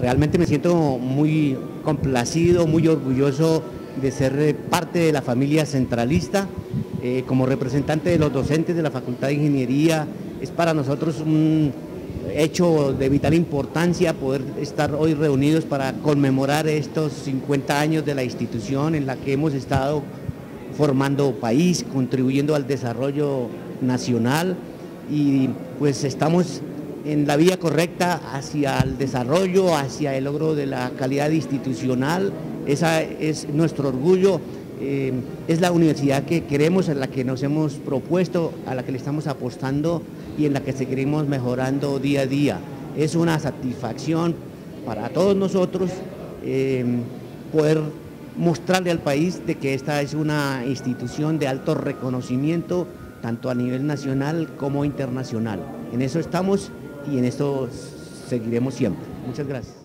Realmente me siento muy complacido, muy orgulloso de ser parte de la familia centralista. Eh, como representante de los docentes de la Facultad de Ingeniería, es para nosotros un hecho de vital importancia poder estar hoy reunidos para conmemorar estos 50 años de la institución en la que hemos estado formando país, contribuyendo al desarrollo nacional y pues estamos en la vía correcta hacia el desarrollo, hacia el logro de la calidad institucional. Esa es nuestro orgullo. Eh, es la universidad que queremos, en la que nos hemos propuesto, a la que le estamos apostando y en la que seguiremos mejorando día a día. Es una satisfacción para todos nosotros eh, poder mostrarle al país de que esta es una institución de alto reconocimiento, tanto a nivel nacional como internacional. En eso estamos y en esto seguiremos siempre. Muchas gracias.